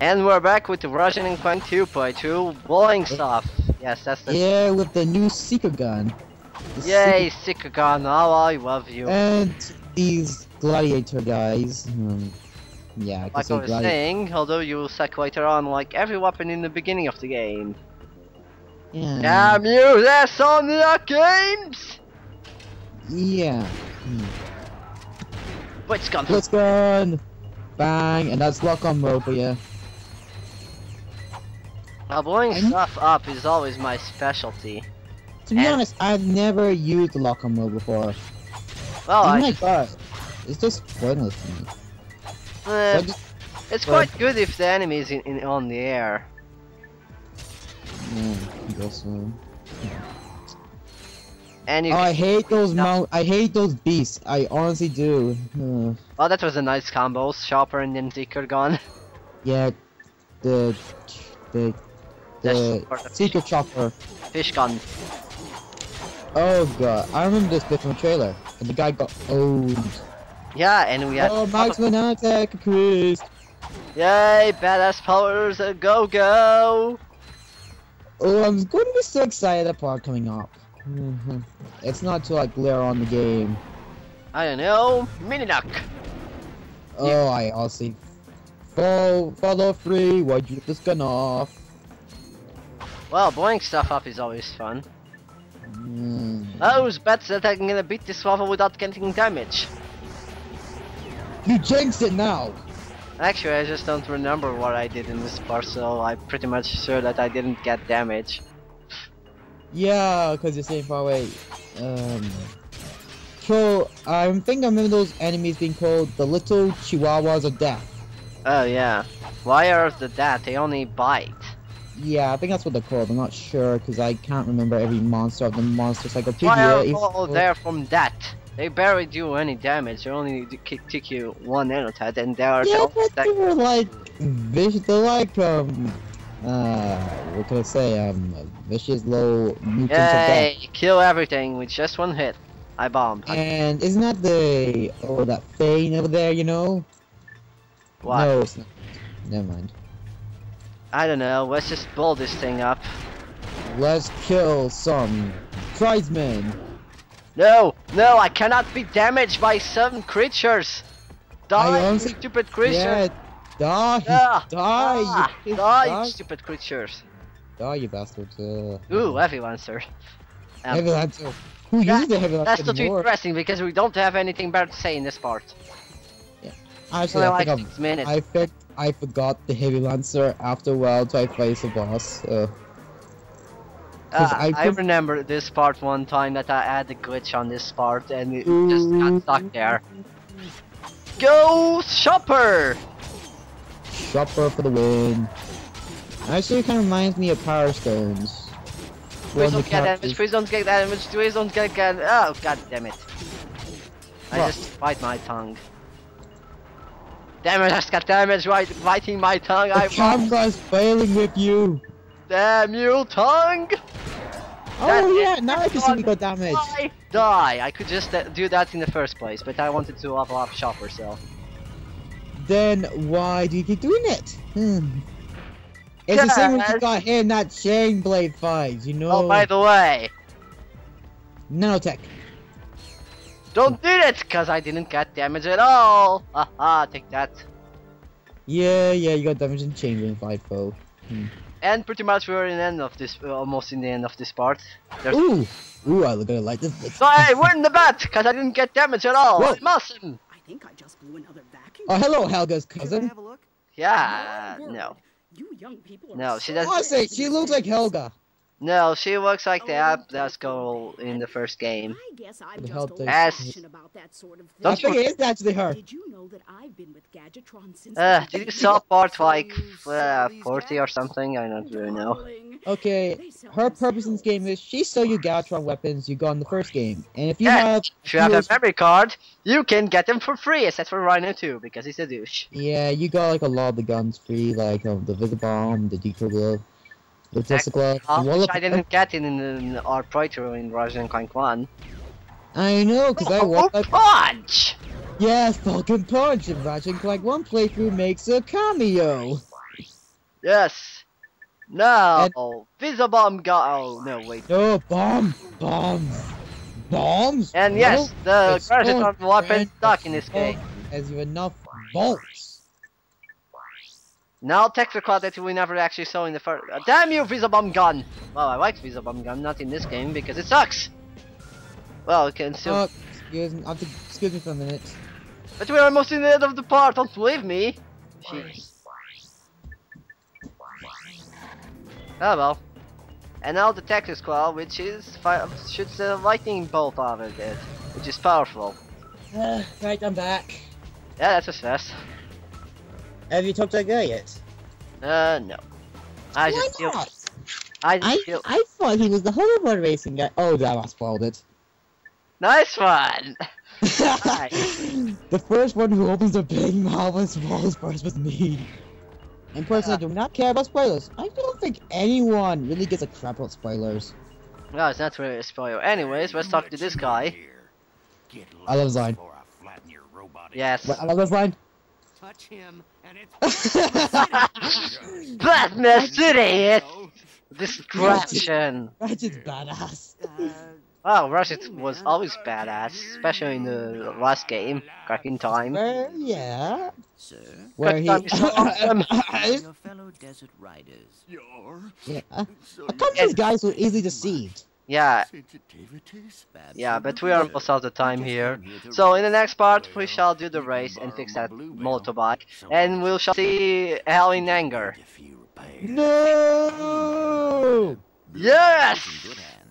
And we're back with the Ratchet and Clank 2 playthrough, blowing stuff. Yes, that's the. Yeah, with the new seeker gun. The Yay, Seeker gun, oh, I love you. And these gladiator guys. Hmm. Yeah, I like I was saying, although you suck later on like every weapon in the beginning of the game. Yeah. Damn you, that's on the games! Yeah. Hmm. Blitz gun. Blitz gun. Bang, and that's lock on mode, but yeah. Now, blowing stuff up is always my specialty. To be And- honest, I've never used the lock on mode before. Well, Even I, like that, it's just pointless to me. Eh, just, it's quite good if the enemy is in, in, on the air. yeah, I guess so. And you Oh, I hate those mount. I hate those beasts. I honestly do. Uh, Oh, that was a nice combo. Chopper and then Seeker gun. yeah, the the the secret chopper. Fish gun. Oh god, I remember this bit from the trailer, and the guy got owned. Yeah, and we had. Oh, marksman attack, Chris. Yay, badass powers, a go go! Oh, I'm going to be so excited that part coming up. Mhm. It's not till like later on the game. I don't know, mini duck. Oh, I honestly follow follow free. Why'd you get this gun off? Well, blowing stuff up is always fun. Mm. Those bets that I'm gonna beat this level without getting damage. You jinxed it now. Actually, I just don't remember what I did in this part, so I'm pretty much sure that I didn't get damage. Yeah, because you're staying far away. Um. So, I think I remember those enemies being called the little chihuahuas of death. Oh yeah. Why are the that? They only bite. Yeah, I think that's what they're called. I'm not sure because I can't remember every monster of the monster Why encyclopedia. are even all there from that? They barely do any damage. They only take you one attack, and they are Yeah, but they were like vicious. They're like um, uh, what can I say? Um, vicious little mutants of. Yay! Kill everything with just one hit. I bombed. And isn't that the oh that Thane over there? You know? What? No, it's not. Never mind. I don't know. Let's just blow this thing up. Let's kill some tribesmen. No, no, I cannot be damaged by some creatures. Die, stupid creatures. Yeah, die, Ah, die, ah, die, die, you stupid creatures. die, you bastards. Uh, Ooh, heavy lancer. Um, heavy lancer. Who that- uses the heavy lancer That's not too interesting because we don't have anything better to say in this part. Actually, I like think six minutes. I think I forgot the heavy lancer after a while I face the boss. Uh, Uh, I I, remember this part one time that I had a glitch on this part and it just got stuck there. Go Chopper! Chopper for the win. Actually, it kind of reminds me of Power Stones. Please don't get damage, please don't get damage, please don't get get oh god damn it. I just bite my tongue. Damn it, I just got damage right biting my tongue, I The camera's failing with you. damn you tongue! Oh is yeah, now I can see got damage. Die! Die! I could just uh, do that in the first place, but I wanted to level up Chopper, so. Then why do you keep doing it? Hmm. It's the same when you got in that chain blade fight, you know? Oh, by the way, Nanotech. Don't do it, cause I didn't get damage at all. Haha, take that. Yeah, yeah, you got damage in chain blade fight, though. And pretty much we're in the end of this, uh, almost in the end of this part. There's Ooh, ooh, I look at it like this. So hey, we're in the bat, cause I didn't get damage at all. Whoa. I'm awesome. I think I just blew another vacuum. Oh, hello, Helga's Could I cousin. have a look? Yeah, no, You young people are No, she doesn't- Honestly, she looks like Helga. No, she looks like the app that's girl in the first game. I guess I'm The just hell old does- Yes. about that sort of thing. Don't I think it is actually her. Did you know that I've been with Gadgetron since Uh, did you saw part like uh, 40 or something? I don't really know. Okay, her purpose in this game is she sell you Gadgetron weapons you got in the first game, and if you Yeah. have, If you have a viewers- memory card, you can get them for free, except for Rhino 2, because he's a douche. yeah, you got like a lot of the guns free, like um, the Visibomb, the Decoy Glove, the Tesla Glove, the Wall which I didn't get in, in our playthrough in and Clank 1. I know, cause I Oh, watched. Like, punch! yes, Falcon Punch in Ratchet and Clank One playthrough makes a cameo. Yes. No. Visibomb got. Oh no, wait. No, bomb! Bomb! Bombs? And yes, the It's Crash so on weapon stuck in this game. As you enough bolts. Now cloud that we never actually saw in the first. Uh, damn you, Visibomb gun! Well, I like Visibomb gun, not in this game because it sucks. Well, it can still. Oh, excuse me, I have to, excuse me for a minute. But we're almost in the end of the part. Don't believe me. Jeez. Oh well. And now the Tesla Claw, which is fi- shoots a lightning bolt out of it, which is powerful. Uh, right, I'm back. Yeah, that's a success. Have you talked to that guy yet? Uh, no. I Why just feel. not? I just I, feel. I thought he was the hoverboard racing guy. Oh, damn, I spoiled it. Nice one. the first one who opens the big mouth and swallows first was me. And personally, I do not care about spoilers. I don't think anyone really gives a crap about spoilers. No, it's not really a spoiler. Anyways, let's talk to this guy. I love Zine. Yes. But I love this line. Touch him, and it's Batman City is destruction. Ratchet's badass. uh, Wow, Ratchet was always badass, especially in the last game, Crack in Time. Well, yeah. sir, Where Quick he. time is so your fellow desert riders. Your yeah. How come these guys so easily deceived? Yeah, yeah, but we are almost out of the time here. So in the next part, we shall do the race and fix that motorbike, and we shall see Hell in Anger. If you repair. No! Yes! In good hands.